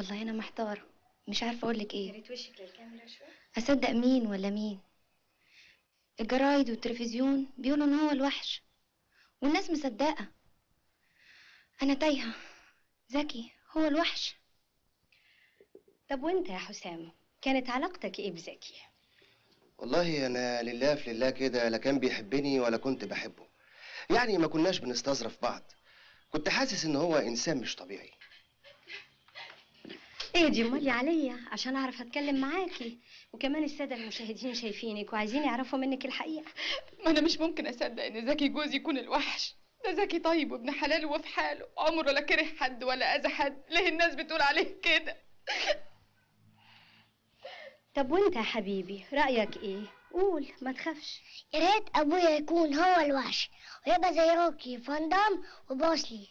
والله أنا محتارة. مش عارفة أقول لك يا إيه ريت وشك للكاميرا شوية. أصدق مين ولا مين؟ الجرايد والتلفزيون بيقولوا إن هو الوحش والناس مصدقة. أنا تايهة. زكي هو الوحش. طب وأنت يا حسام؟ كانت علاقتك إيه بزكي والله أنا لله في لله كده لا كان بيحبني ولا كنت بحبه. يعني ما كناش بنستظرف بعض. كنت حاسس إن هو إنسان مش طبيعي. إيه دي امالي عليا عشان أعرف أتكلم معاكي. وكمان السادة المشاهدين شايفينك وعايزين يعرفوا منك الحقيقة. ما أنا مش ممكن أصدق إن زكي جوزي يكون الوحش. ده زكي طيب وابن حلال وفي حاله. عمره لا كره حد ولا أذى حد. ليه الناس بتقول عليه كده؟ طب وأنت يا حبيبي رأيك إيه؟ قول ما تخافش. يا ريت أبويا يكون هو الوحش. ويبقى زي روكي فاندام وبوسلي.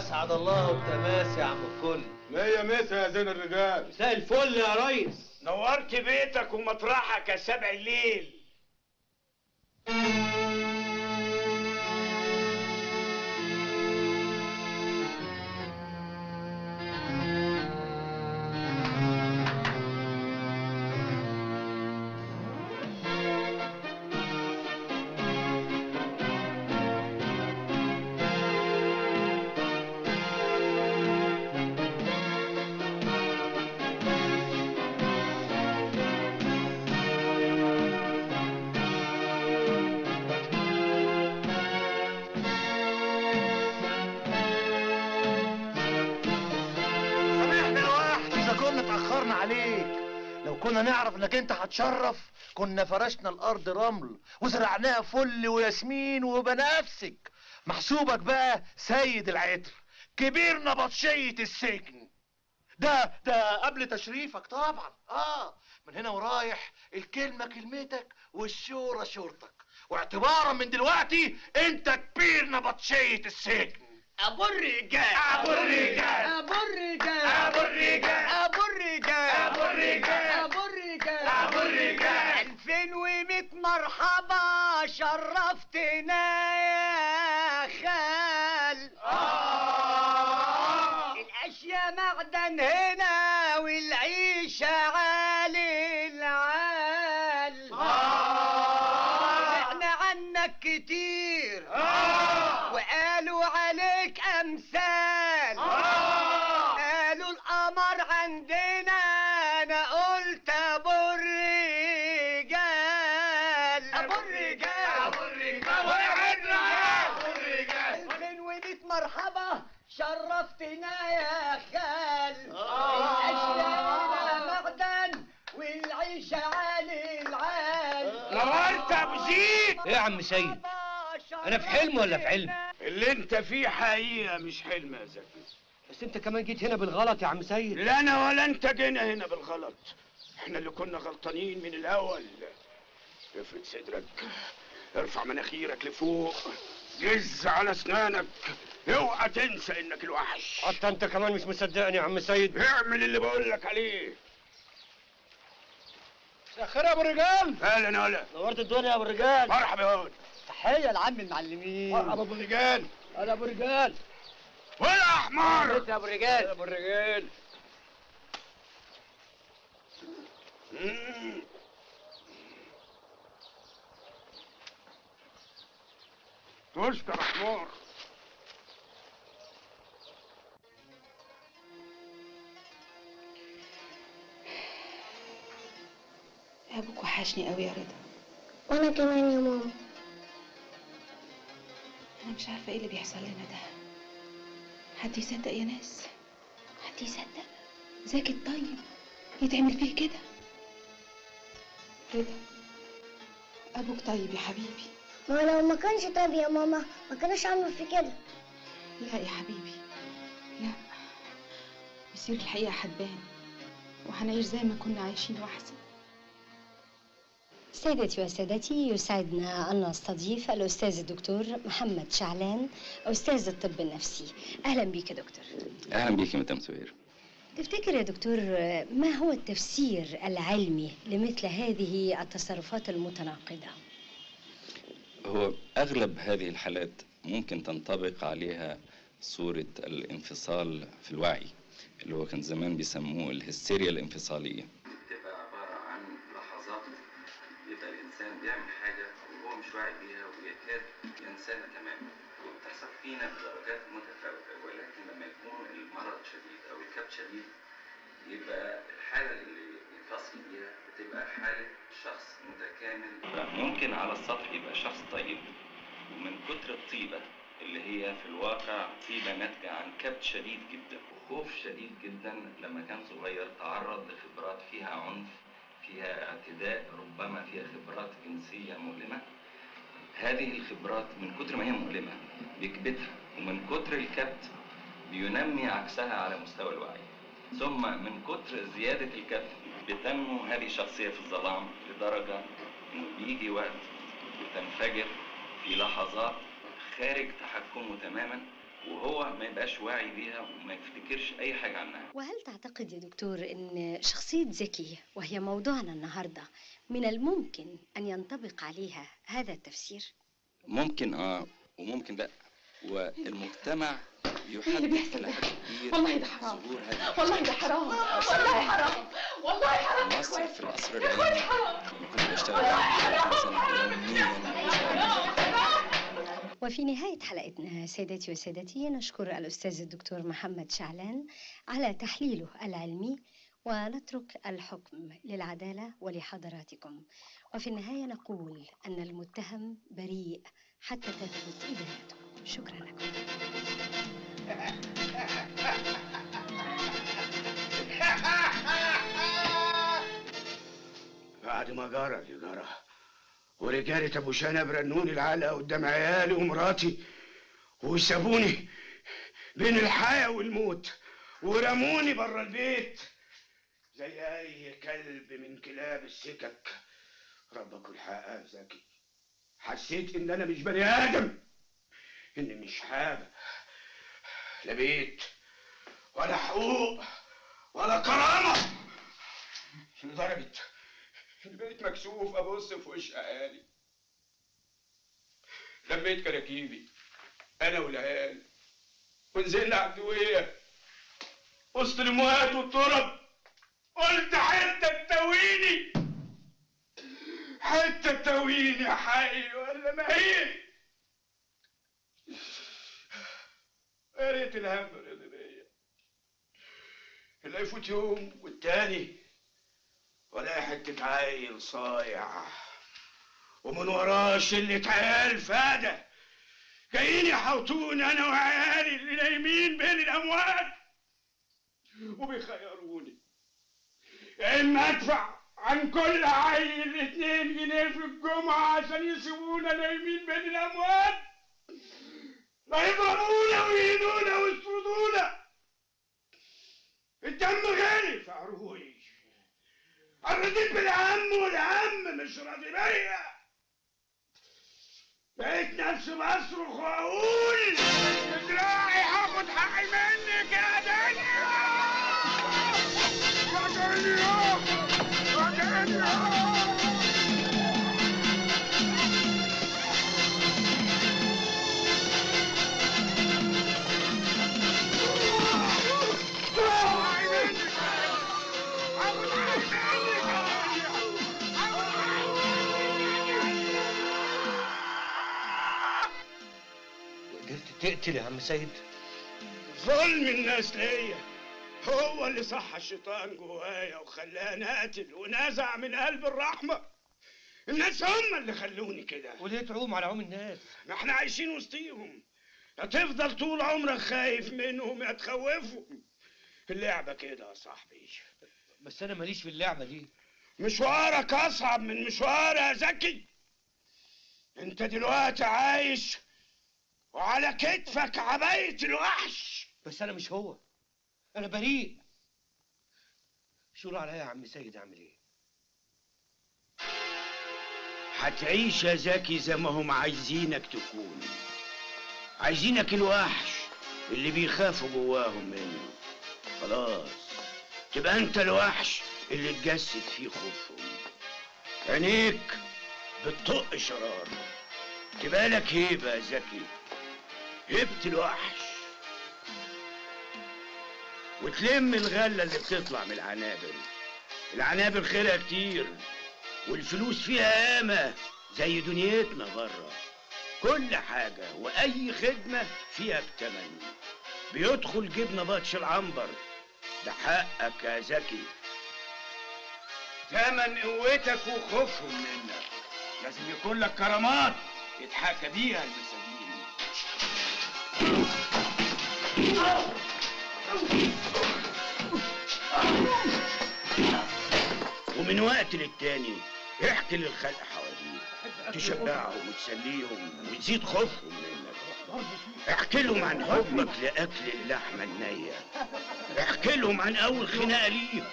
أسعد الله بتماس يا عم الكل مية مسا يا زين الرجال. مساء الفل يا ريس. نورت بيتك ومطرحك يا سبع الليل. كنا نعرف انك انت هتشرف. كنا فرشنا الأرض رمل وزرعناها فل وياسمين وبنفسك محسوبك بقى سيد العطر كبير نبطشية السجن. ده ده قبل تشريفك طبعا. آه من هنا ورايح الكلمة كلمتك والشورى شورتك. واعتبارا من دلوقتي انت كبير نبطشية السجن. أبو الرجال. أبو الرجال. أبو الرجال. أبو الرجال. شعر يا عم سيد. أنا في حلم ولا في علم؟ اللي أنت فيه حقيقة مش حلم يا زكي. بس أنت كمان جيت هنا بالغلط يا عم سيد. لا أنا ولا أنت جينا هنا بالغلط. إحنا اللي كنا غلطانين من الأول. افرد صدرك ارفع مناخيرك لفوق جز على أسنانك. اوعى تنسى إنك الوحش. حتى أنت كمان مش مصدقني يا عم سيد. اعمل اللي بقول لك عليه. سخر يا ابو الرجال. أهلا ولا نورت الدنيا يا ابو الرجال. مرحبا يا ولد. تحية لعم المعلمين. مرحبا ابو الرجال. أنا ابو الرجال. ولا حمار يا ابو الرجال. يا ابو الرجال. تشكر حمار وحشني قوي يا رضا. وأنا كمان يا ماما. أنا مش عارفة إيه اللي بيحصل لنا ده. حد يصدق يا ناس؟ حد يصدق؟ زكي الطيب؟ يتعمل فيه كده؟ رضا أبوك طيب يا حبيبي. ما لو ما كانش طيب يا ماما ما كانوش عملوا في كده. لا يا حبيبي لا. مصير الحقيقة هتبان وهنعيش زي ما كنا عايشين وأحسن. سيدتي وسادتي يسعدنا أن نستضيف الأستاذ الدكتور محمد شعلان أستاذ الطب النفسي. أهلا بك يا دكتور. أهلا بيك يا مدام سهير تفتكر يا دكتور ما هو التفسير العلمي لمثل هذه التصرفات المتناقضة؟ هو أغلب هذه الحالات ممكن تنطبق عليها صورة الانفصال في الوعي اللي هو كان زمان بيسموه الهستيريا الانفصالية. فينا بدرجات متفاوتة ولكن لما يكون المرض شديد أو الكبت شديد يبقى الحالة اللي يتصل بيها بتبقى حالة شخص متكامل. ممكن على السطح يبقى شخص طيب ومن كتر الطيبة اللي هي في الواقع طيبة ناتجة عن كبت شديد جدا. وخوف شديد جدا لما كان صغير تعرض لخبرات فيها عنف فيها اعتداء ربما فيها خبرات جنسية مؤلمة. هذه الخبرات من كتر ما هي مؤلمة بيكبتها ومن كتر الكبت بينمي عكسها على مستوى الوعي. ثم من كتر زيادة الكبت بتنمو هذه الشخصية في الظلام لدرجة إنه بيجي وقت بتنفجر في لحظات خارج تحكمه تماما وهو ما يبقاش واعي بيها وما يفتكرش أي حاجة عنها. وهل تعتقد يا دكتور أن شخصية زكي وهي موضوعنا النهاردة من الممكن أن ينطبق عليها هذا التفسير؟ ممكن آه وممكن لا والمجتمع يحدد بيحصل كبير والله ده حرام. والله ده حرام. والله حرام. والله حرام. مصر في العصر العلمي حرام. كنت بشتغل. مثلا يوميا وفي نهاية حلقتنا سيداتي وسادتي نشكر الأستاذ الدكتور محمد شعلان على تحليله العلمي ونترك الحكم للعدالة ولحضراتكم. وفي النهاية نقول أن المتهم بريء حتى تثبت إدانته شكرا لكم. بعد ما جرى اللي جرى. ورجالة أبو شنب رنوني العلقة قدام عيالي ومراتي وسابوني بين الحياة والموت ورموني بره البيت. زي أي كلب من كلاب السكك. ربك الحق زكي. حسيت إن أنا مش بني آدم. إني مش حاجة. لا بيت ولا حقوق ولا كرامة. لدرجة إن بقيت مكسوف ابص في وش عيالي لميت كراكيبي أنا والعيال. ونزلنا على الدوية وسط الموات والترب قلت حتة تتويني. حتة تتويني يا حي ولا ما هي؟ يا ريت الهم رضي بيا. اللي يفوت يوم والتاني ولا حتة عيل صايع ومن وراه شلة عيال فادة جايين يحوطوني أنا وعيالي اللي نايمين بين الأموات وبيخيروني. يا إما أدفع عن كل عيل اتنين جنيه في الجمعة عشان يسيبونا نايمين بين الأموات لا يضربونا ويهينونا ويسردونا. الدم غالي في عروقي الرديت بالهم والهم مش راضي بيا لقيت نفسي بصرخ وأقول بدراعي هاخد حقي منك يا دنيا. يا دنيا يا دنيا تقتل يا عم سيد؟ ظلم الناس ليا. هو اللي صح الشيطان جوايا وخلاني أقتل ونزع من قلب الرحمة. الناس هم اللي خلوني كده. وليه تعوم على عوم الناس؟ ما إحنا عايشين وسطيهم. يا تفضل طول عمرك خايف منهم يا تخوفهم. اللعبة كده يا صاحبي. بس أنا ماليش في اللعبة دي. مشوارك أصعب من مشوار يا زكي. أنت دلوقتي عايش وعلى كتفك عباية الوحش. بس أنا مش هو. أنا بريء. شو عليا يا عم سيد؟ أعمل إيه؟ هتعيش يا زكي زي ما هم عايزينك تكون. عايزينك الوحش اللي بيخافوا جواهم منه. خلاص. تبقى أنت الوحش اللي تجسد فيه خوفهم. عينيك بتطق شرار تبقى لك هيبة يا زكي. هيبة الوحش. وتلم الغلة اللي بتطلع من العنابر. العنابر خيرها كتير والفلوس فيها ياما زي دنيتنا بره كل حاجة وأي خدمة فيها بتمن. بيدخل جبنا بطش العنبر. ده حقك يا زكي. تمن قوتك وخوفهم منك. لازم يكون لك كرامات يتحكى بيها المساجين. ومن وقت للتاني احكي للخلق حواليك تشبعهم وتسليهم وتزيد خوفهم منك احكي لهم عن حبك لأكل اللحمه النية. احكي لهم عن أول خناقة ليك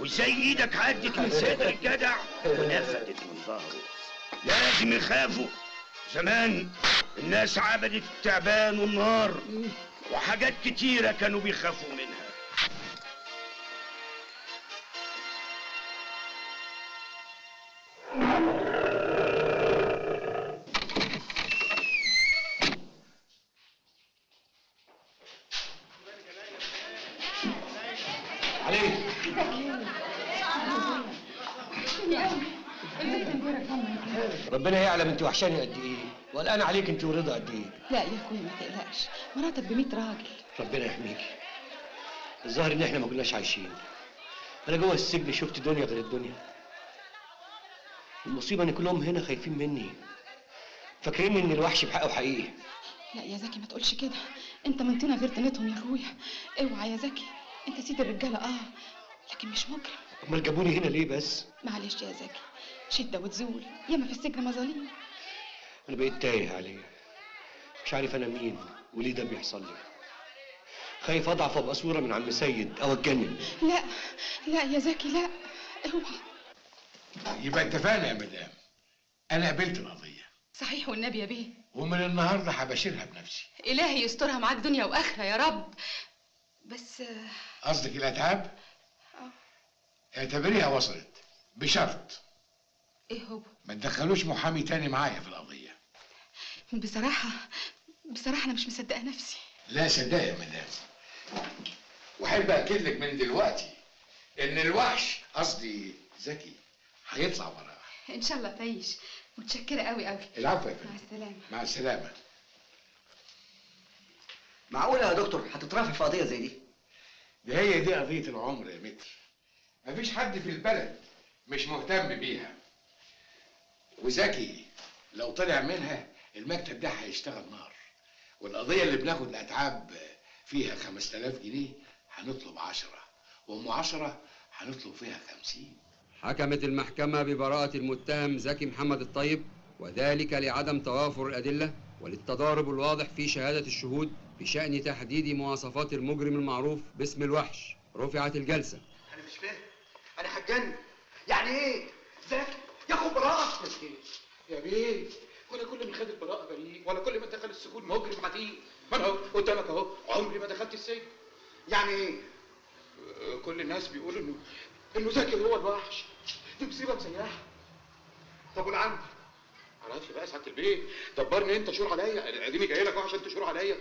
وإزاي إيدك عدت من صدر الجدع ونفدت من ظهره. لازم يخافوا. زمان الناس عبدت التعبان والنار وحاجات كتيرة كانوا بيخافوا منها. ربنا يعلم انت وحشاني قد إيه. والان عليك أنت ورضا قد إيه؟ لا يا اخويا ما تقلقش. مراتك ب راجل. ربنا يحميكي الظاهر إن إحنا ما كناش عايشين. أنا جوه السجن شفت دنيا غير الدنيا. المصيبة إن كلهم هنا خايفين مني. فاكرين إن الوحش بحقه حقيقي. لا يا زكي ما تقولش كده. أنت من طينة غير طينتهم يا أخويا. اوعى يا زكي. أنت سيد الرجالة آه. لكن مش مجرم. أمال جابوني هنا ليه بس؟ معلش يا زكي. شدة وتزول. ياما في السجن مظالم. أنا بقيت تايه عليه مش عارف أنا مين وليه ده بيحصل لي. خايف أضعف وأبقى صورة من عم سيد أو أتجنن. لا لا يا زكي لا اوعى. يبقى اتفقنا يا مدام أنا قبلت القضية. صحيح والنبي يا بيه. ومن النهارده هبشرها بنفسي. إلهي يسترها معاك دنيا وآخرة يا رب. بس قصدك الاتعاب اعتبريها وصلت بشرط. إيه هو؟ ما تدخلوش محامي تاني معايا في القضية. بصراحة بصراحة أنا مش مصدقة نفسي. لا صدق يا مدام وأحب اكد لك من دلوقتي إن الوحش قصدي ذكي هيطلع وراه. إن شاء الله تعيش. متشكرة قوي قوي العفو يا مع فندم السلامة. مع السلامة. معقولة يا دكتور؟ هتترافع في قضية زي دي؟ ده هي دي قضية العمر يا متر. مفيش حد في البلد مش مهتم بيها. وذكي لو طلع منها المكتب ده هيشتغل نار. والقضية اللي بناخد الأتعاب فيها 5000 جنيه هنطلب 10 وأم 10 هنطلب فيها 50 حكمت المحكمة ببراءة المتهم زكي محمد الطيب وذلك لعدم توافر الأدلة وللتضارب الواضح في شهادة الشهود بشأن تحديد مواصفات المجرم المعروف باسم الوحش. رفعت الجلسة. أنا مش فاهم. أنا هتجنن. يعني إيه؟ ذكي ياخد براءة يا بيه ولا كل من خد البراءة بريء ولا كل من دخل السجون مجرم عتيق. ما أنا قدامك اهو. عمري ما دخلت السجن. يعني إيه؟ كل الناس بيقولوا إنه إنه زكي هو الوحش. دي مصيبة مسيحة. طب والعم؟ عرفت بقى سعادة البيه. دبرني انت شور عليا. اديني جاي لك عشان تشور عليا.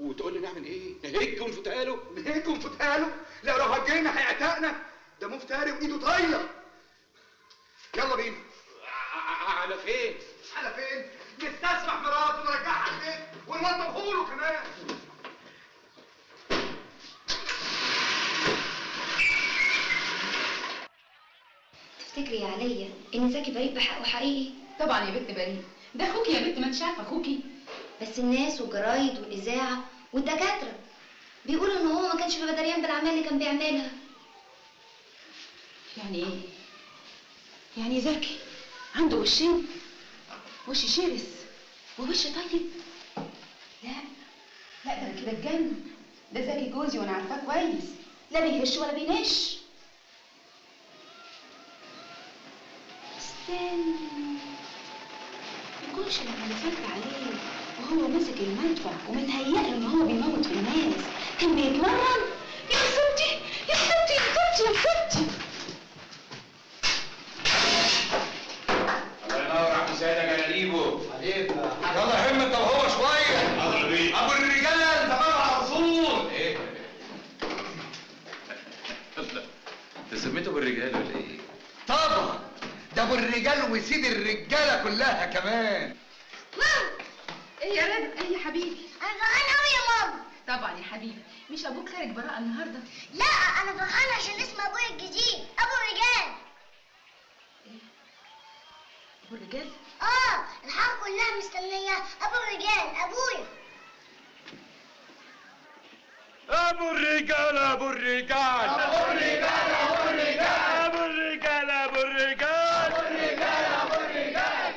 وتقول لي نعمل إيه؟ نهج ونفوتها له نهيك ونفوتها له لا لو هجينا هيعتقنا ده مفتري وإيده طايلة. يلا بينا. على فين؟ على فين؟ نستسمح مراته ونرجعها البيت ونوضبه له كمان. تفتكري يا عليا إن زكي بريء بحقه حقيقي؟ طبعا يا بنت بريء. ده أخوكي يا بنت ما انت شايفه أخوكي. بس الناس والجرايد والإذاعة والدكاترة بيقولوا إن هو ما كانش بيبقى دريان بالأعمال اللي كان بيعملها. يعني إيه؟ يعني زكي عنده وشين؟ وش شرس ووش طيب؟ لا لا ده أنا كده اتجنن ده زكي جوزي وأنا عارفاه كويس. لا بيهش ولا بينش استنى. يكونش لما دخلت عليه وهو ماسك المدفع ومتهيأ إن هو بيموت في الناس كان بيتمرن. يا خسرتي يا خسرتي يا خسرتي يا خسرتي نجيبه يلا همت طب هو شوية. أبو الرجال تمام على طول. إيه؟ انت سميته بالرجال ولا إيه؟ طبعا. ده أبو الرجال وسيد الرجالة كلها كمان. إيه يا رضا إيه يا حبيبي؟ أنا فرحان قوي يا ماما طبعا يا حبيبي. مش أبوك خارج براءة النهارده؟ لا أنا فرحان عشان اسم أبويا الجديد أبو الرجال. أبو الرجال؟ آه الحاره كلها مستنية. أبو الرجال أبويا. أبو الرجال أبو الرجال. أبو الرجال أبو الرجال. أبو الرجال أبو الرجال. أبو الرجال أبو الرجال.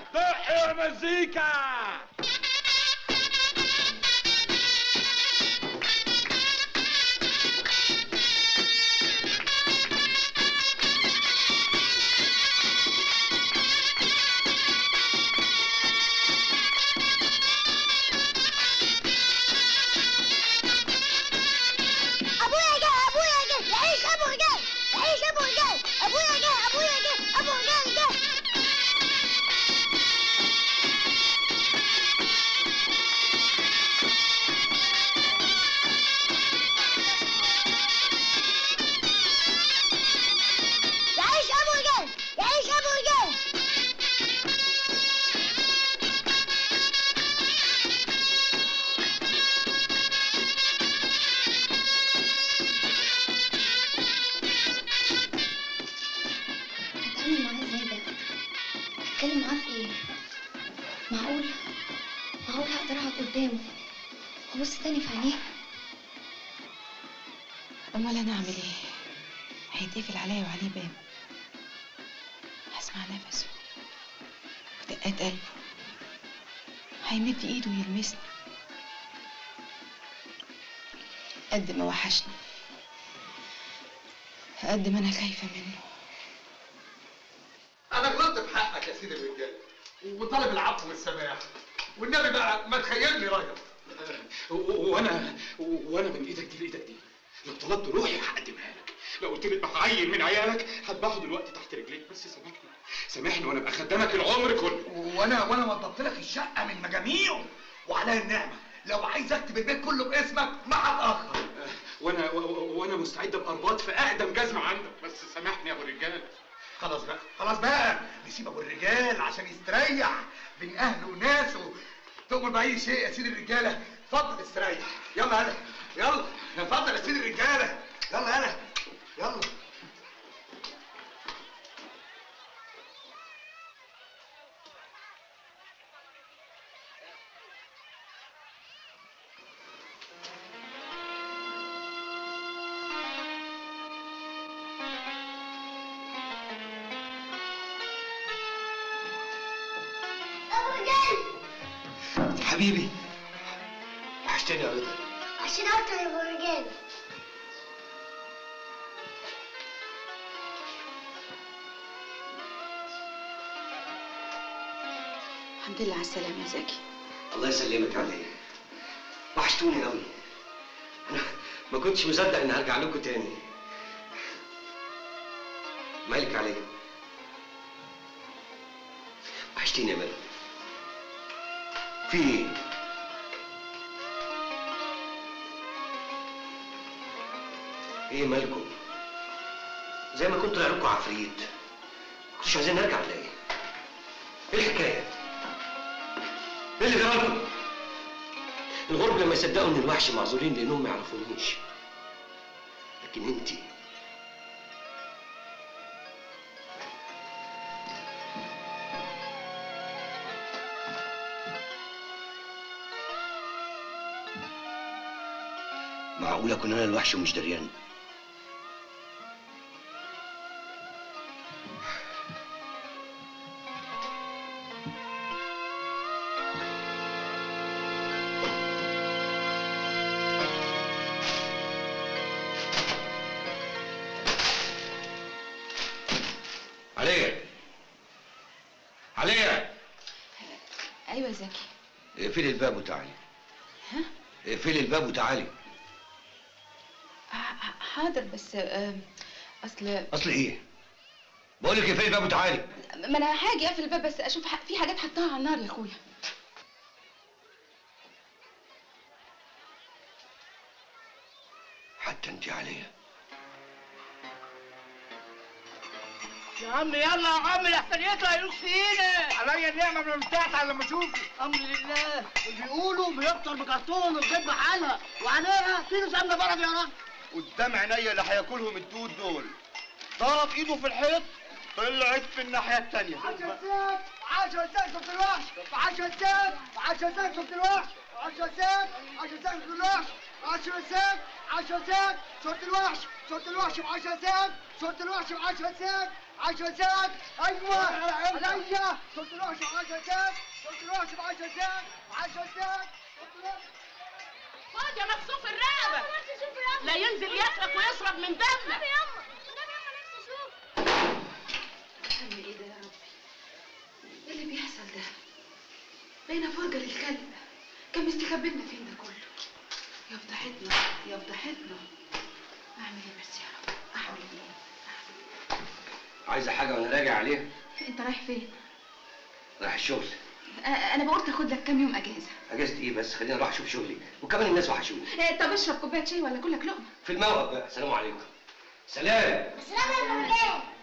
ومزيكا. ابويا هيمد ايده ويلمسني. قد ما وحشني. قد ما أنا خايفة منه. أنا غلطت في حقك يا سيدي الرجال. وطالب العفو والسماح. والنبي بقى ما تخيلني راجل وأنا وأنا من إيدك دي لايدك دي. لو طلبت روحي هقدمها لك. لو قلت لي عيل من عيالك هذبحه دلوقتي تحت رجليك. بس سامحني. سامحني وأنا ابقى خدامك العمر كله. وأنا وأنا وضبت لك الشقة من مجاميعه وعليها النعمة. لو عايز اكتب البيت كله باسمك ما هتاخر وأنا و- و- وأنا مستعد ابقى ارباط في أقدم جزمة عندك. بس سامحني يا أبو الرجال. خلاص بقى خلاص بقى. نسيب أبو الرجال عشان يستريح بين أهله وناسه تؤمر بأي شيء يا سيدي الرجالة. اتفضل استريح. يلا يلا. يلا اتفضل يا سيدي الرجالة. يلا يلا يلا. الحمد لله على السلامة يا زكي الله يسلمك عليا وحشتوني قوي أنا ما كنتش مصدق اني هرجع لكم تاني. مالك عليا؟ وحشتيني يا مالك. في إيه؟ إيه مالكم زي ما كنت طلع لكم عفريت. كنتوش عايزين نرجع ولا إيه؟ إيه الحكاية؟ جرالكم الغرب لما يصدقوا إن الوحش معذورين لانهم ما يعرفونيش. لكن انتي معقول اكون أنا الوحش ومش دريان؟ أيوه يا زكي. اقفلي الباب وتعالي. ها؟ اقفلي الباب وتعالي. آه، آه، حاضر بس آه، أصل أصل إيه؟ بقول لك اقفلي الباب وتعالي. ما أنا هاجي أقفل الباب بس أشوف في حاجات حطاها على النار يا أخويا. حتى أنت عليها. يا عم يلا يا عم لحسن يطلع يلوك فينا عليا النعمة من تحت على لما اشوفك أمر لله. بيقولوا بيفطر بكرتون وبيجيب بحالها وعليها كيلو سمنة بلدي يا راجل. قدام عينيا اللي هياكلهم الدود دول. ضرب ايده في الحيط طلعت في الناحية الثانية 10 سنين 10 سنين في الوحش؟ 10 سنين 10 سنين في الوحش؟ 10 سنين 10 سنين في الوحش؟ 10 سنين 10 سنين شرطه الوحش؟ شرطه الوحش ب 10 سنين شرطه الوحش ب 10 سنين 10 ساعات. أيوه. عليا. 310 عشرة ساعات. 310 10 ساعات. 10 ساعات. فاضية مكسوف الرقبة. لا ينزل يسرق ويشرب من دمك يا يا إيه إيه بقينا فرجة للكلب كان مستخبينا فين ده كله؟ يا فضحتنا يا فضحتنا أعمل إيه بس يا عايزة حاجة وأنا راجع عليها؟ أنت رايح فين؟ رايح الشغل. أنا بقول تاخد لك كام يوم أجازة. أجازة إيه بس؟ خليني أروح أشوف شغلي. وكمان الناس وحشوني. آه، طب اشرب كوباية شاي ولا كلك لقمة؟ في الموقف بقى. سلام عليكم. سلام. سلام يا